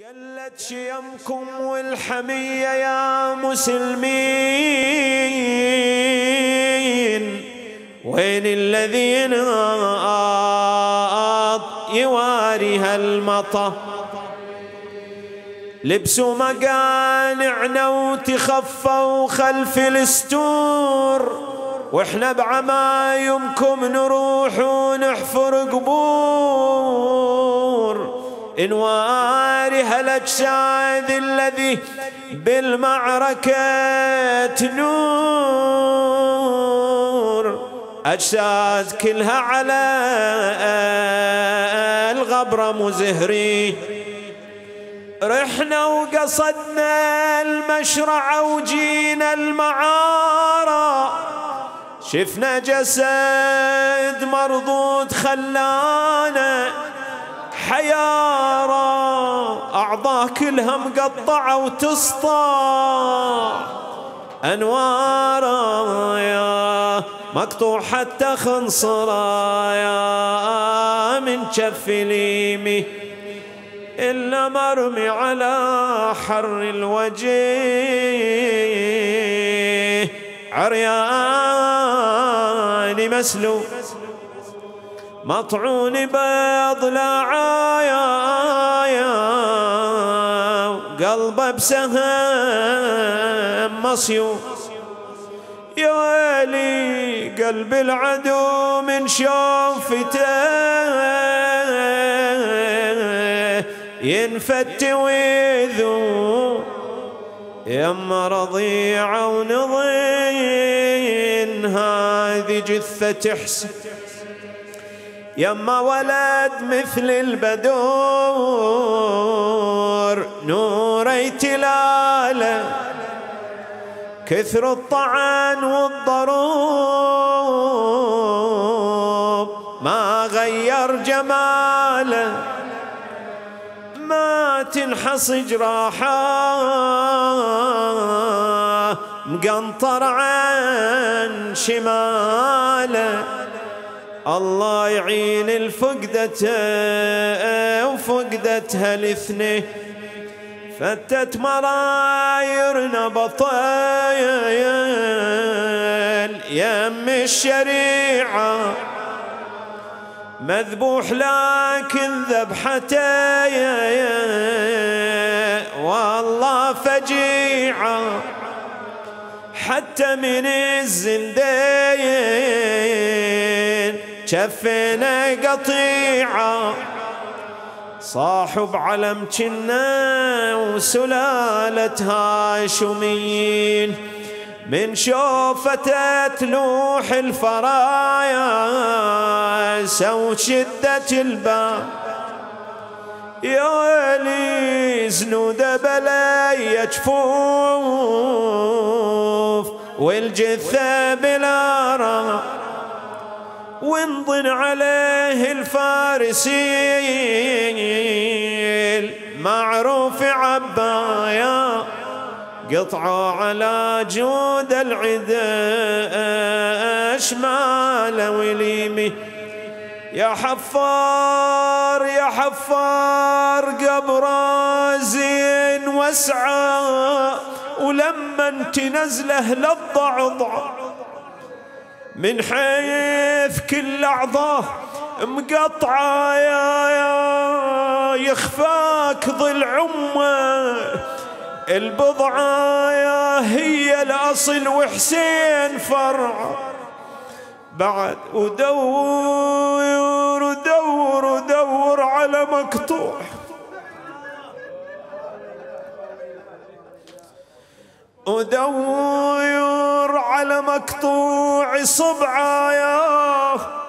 قلت شيمكم والحمية يا مسلمين. وين الذين يواري هالمطى لبسوا مقانعنا وتخفوا خلف الستور. وإحنا بعمايمكم نروح ونحفر قبور. انواري هالاجساد الذي بالمعركة تنور. أجساد كلها على الغبرة مزهري. رحنا وقصدنا المشرع وجينا المعارة شفنا جسد مرضود خلانا. حيارة أعضاء كلها مقطعة وتسطع أنوارا يا مقطوع حتى خنصرا يا من شف ليمي إلا مرمي على حر الوجه عريان مسلو مطعون بضلعايا قلبه بسهم مصيو. يا ويلي قلب العدو من شوفته ينفت ويذو. يما رضيعة ونضين هذه جثة حسن. يما ولد مثل البدور نوري تلاله كثر الطعن والضروب ما غير جماله. ما تنحص جراحه مقنطر عن شماله. الله يعين الفقدة وفقدتها الاثنين. فتت مرايرنا بطيل يم الشريعة. مذبوح لكن ذبحته والله فجيعة حتى من الزندين. شفنا قطيعة صاحب علم جنة وسلالة هاشميين. من شوفة تلوح الفرايا سو شدة الباب. يا ويلي زنود بلا جفوف والجثة بلا رأى وانضن عليه الفارسي معروف عبايا قطعوا على جود العدا شمال وليمي يا حفار يا حفار قبر زين وسعى ولما انت نزله للضعضع من حيث كل اعضاه مقطعة يا يا يخفاك ضل عمة. البضعة يا هي الأصل وحسين فرع. بعد ودور ودور ودور على مقطوع. ودور على مقطوع صبعه يا